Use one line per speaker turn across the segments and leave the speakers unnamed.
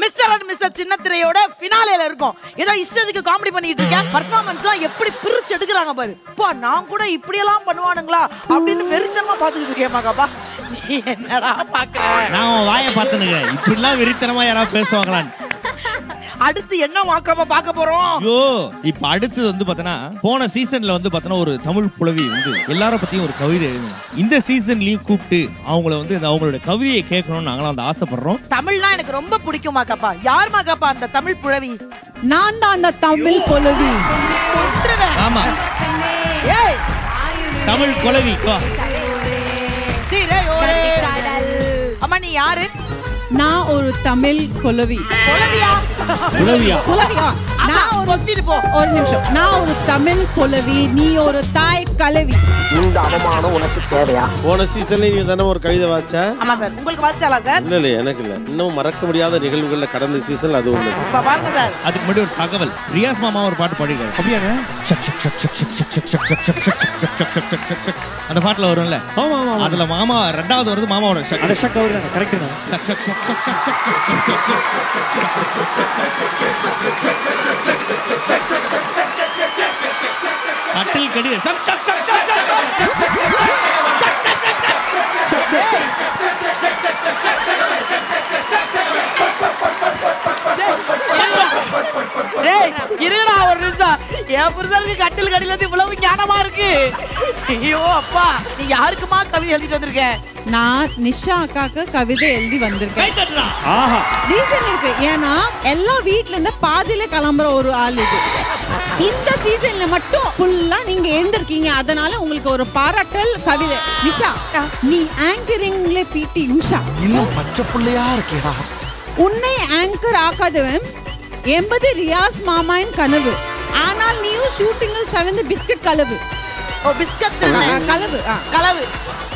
Mister and mister சின்னத்திரையோட பினாலேல இருக்கும். ஏதோ இஷ்டத்துக்கு காமெடி பண்ணிட்டு இருக்கேன். பர்ஃபார்மன்ஸ் தான் எப்படி பிரிச்சு எடுக்கிறாங்க பாரு. அப்பா நான் கூட இப்படி எல்லாம் பண்ணுவானுங்களா? அப்படின்னு வெறித்தனமா பாத்துக்கிட்டு இருக்கேன் மகாப்பா நீ என்னடா பாக்குற
நான் வாயை பார்த்துனுங்க இப்படிலாம் வெறித்தனமா யாராவது பேசுவாங்களான்னு.
அடுத்து என்ன வாக்காம பார்க்க போறோம்?
ஐயோ இப்ப அடுத்தது வந்து பாத்தனா போன சீசன்ல வந்து பாத்தனா ஒரு தமிழ் புலவி வந்து எல்லார பத்தியும் ஒரு கவிதை எழுதுங்க இந்த சீசன்லயும் கூப்பிட்டு அவங்கள வந்து இந்த அவங்களோட கவிதையை கேட்கணும்னு நாங்களாம் வந்து ஆசைப்படுறோம்.
தமிழ்னா எனக்கு ரொம்ப பிடிக்கும் மாக்காப்பா யார் மாக்காப்பா அந்த தமிழ் புழவி
நான் தான் அந்த தமிழ்
கொன்றுவேன்.
ஆமா.
ஏய்.
தமிழ் குலவி வா.
சீரையோரே. அம்மா நீ யாரு?
நான் ஒரு தமிழ் குலவி
புலவியா
குலவியா
குலவியா நான் ஒரு
கொத்திட்டு போ
ஒரு நிமிஷம் நான் ஒரு தமிழ் குலவி நீ ஒரு தாய் கலவி
இந்த அவமானம் உனக்கு தேவையா
போன சீசன்ல நீங்க தானே ஒரு கவிதை வாச்ச
ஆமா சார் உங்களுக்கு வாச்சாலா சார்
இல்ல இல்ல எனக்கு இல்ல இன்னும் மறக்க முடியாத நிகழ்வுகள்ல கடந்த சீசன்ல அது ஒண்ணு
இப்ப பாருங்க சார்
அதுக்கு முன்னாடி ஒரு தகவல் ரியாஸ் மாமா ஒரு பாட்டு பாடிருக்காரு அப்படியாங்க அந்த பாட்டுல வரும்ல
ஆமா ஆமா
அதுல மாமா ரெண்டாவது வருது மாமாவோட ஷக்
அந்த ஷக் அவர் தான் கரெக்ட் தான்.
கட்டில் கடி
என் புரிதலுக்கு கட்டில் இருந்து இவ்வளவு ஞானமா இருக்கு. ஐயோ அப்பா நீ யாருக்குமா கவிதை எழுதிட்டு வந்திருக்க?
நான் நிஷா அக்காக்கு கவிதை எழுதி வந்திருக்கேன். ரீசன் இருக்கு. ஏன்னா எல்லா வீட்ல இருந்து பாதியில கிளம்புற ஒரு ஆள் இது. இந்த சீசன்ல மட்டும் ஃபுல்லா நீங்க எழுந்திருக்கீங்க. அதனால உங்களுக்கு ஒரு பாராட்டல் கவிதை. நிஷா நீ ஆங்கரிங்ல பிடி உஷா.
இன்னும் பச்சை பிள்ளையா இருக்கேடா.
உன்னை ஆங்கர் ஆக்காதவன் எண்பது ரியாஸ் மாமாயின் கனவு. ஆனால் ஷூட்டிங்கில் செவந்து பிஸ்கட் கலவு.
ஓ பிஸ்கட்
கலவு.
கலவு.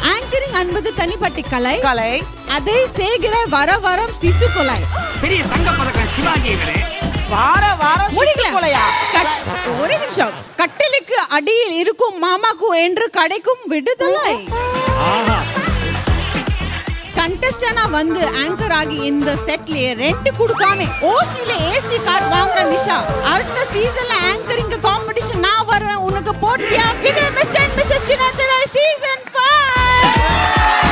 ஆங்கரிங் என்பது தனிப்பட்டி கலை.
கலை.
அதை செய்கிற வர வரம் சிசு கொலை.
பெரிய தங்க பதக்கம் சிவாஜி வார வாரம்
முடிக்கல
கொலையா?
கட்- ஒரு நிமிஷம். கட்டிலுக்கு அடியில் இருக்கும் மாமாக்கு என்று கிடைக்கும் விடுதலை.
ஆஹா.
கண்டஸ்டனா வந்து ஆங்கர் ஆகி இந்த செட்லயே ரெண்ட் கொடுக்காம ஓசில ஏசி கார் வாங்குற நிஷா அடுத்த சீசன்ல ஆங்கரிங் காம்படிஷன் நான் வருவேன் உனக்கு போட்டியா? இது miss and miss Chinnathirai season 5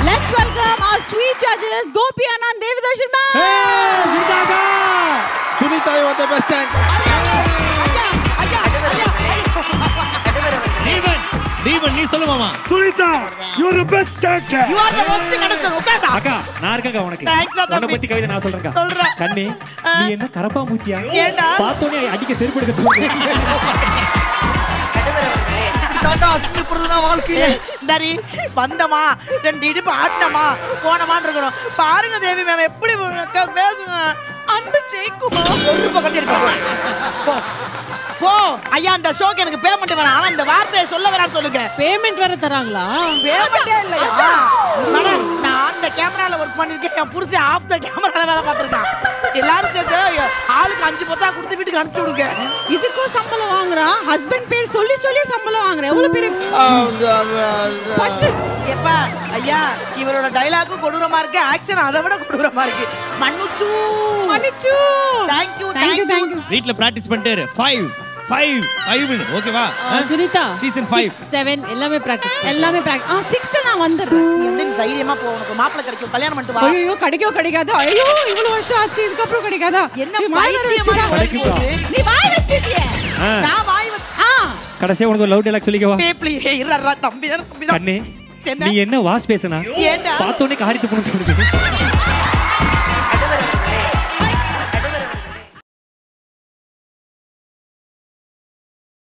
Let's welcome our sweet judges Gopi Anand Devadarsan ma'am.
Sunitha வந்து பஸ் ஸ்டாண்ட்
தீபன் மாமா.
Sunitha you are the best actor
You are the most contestant. உட்கார்ந்தா.
அக்கா நான் இருக்கேன்க்கா உனக்கு. உன்னை
தம்பி.
பத்தி கவிதை நான் சொல்றேன்க்கா.
சொல்றேன்.
கண்ணே நீ என்ன கரப்பா மூச்சியா?
ஏன்டா?
பார்த்தோனே அடிக்க செருப்பு எடுக்க தோணுது
ஏய், இந்தாடி, வந்தமா ரெண்டு இடுப்பு ஆட்டமா போனமான்னு இருக்கணும். பாருங்க தேவி மேம் எப்படி பேசுங்க அன்பு ஜெயிக்குமா? ஒரு பக்கம் எடுக்க போ. ஐயா அந்த ஷோக்கு எனக்கு பேமெண்ட் வேணாம். ஆனா இந்த வார்த்தையை சொல்ல வேணாம்னு சொல்லுங்க.
பேமெண்ட் வேற தராங்களா?
பேமெண்டே இல்லையா? மேடம் நான் அந்த கேமரால ஒர்க் பண்ணிருக்கேன். என் புருஷன் ஆஃப் த கேமரால வேலை பார்த்திருக்கான். எல்லாரும் சேர்த்து ஆளுக்கு அஞ்சு பத்தா கொடுத்து வீட்டுக்கு அனுப்பிச்சு விடுங்க.
இதுக்கும் சம்பளம் வாங்குறான் ஹஸ்பண்ட் பேர் சொல்லி சொல்லி சம்பளம் வாங்குறேன் எவ்வளவு பேரு.
எப்பா ஐயா இவரோட டைலாக்கும் கொடூரமா இருக்கு. ஆக்ஷன் அதை விட கொடூரமா இருக்கு. மன்னுச்சு.
மன்னிச்சு.
Thank you thank you
you.
வீட்ல பிராக்டிஸ் பண்ணிட்டே ஃபைவ் ஃபைவ் ஃபைவ் ஓகேவா
சுனிதா
சீசன் ஃபைவ்
செவன் எல்லாமே பிராக்டிஸ்
எல்லாமே பிராக்டிஸ் ஆ சிக்ஸ் நான் வந்துடுறேன்.
நீ வந்து நீ தைரியமா போ உனக்கு மாப்பிள்ளை கிடைக்கும். கல்யாணம் பண்ணிட்டு வா.
ஐயோ கிடைக்கோ கிடைக்காது? ஐயோ இவ்வளவு வருஷம் ஆச்சு இதுக்கப்புறம் கிடைக்காதா?
என்ன
நீ வாய் வேற
பைத்தியமா
வச்சிட்ட.
கிடைக்குதா?
நீ வாய் வச்சிட்டியே
ஆ,
நான் வாய் வச்சு
ஆ.
கடைசியா உனக்கு லவ் டைலாக் சொல்லிக்கவா?
தம்பி தான் தம்பி
கண்ணே
என்ன?
நீ என்ன வாஸ் பேசுனா? பார்த்தோனே காரி துப்புன்னு தோணுது.